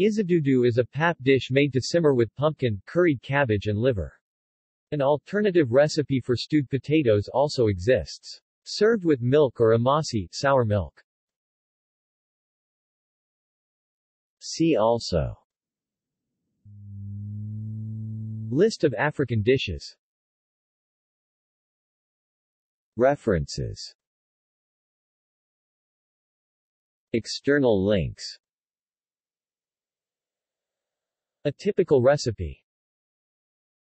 Isidudu is a pap dish made to simmer with pumpkin, curried cabbage and liver. An alternative recipe for stewed potatoes also exists. Served with milk or amasi sour milk. See also List of African dishes References External links A typical recipe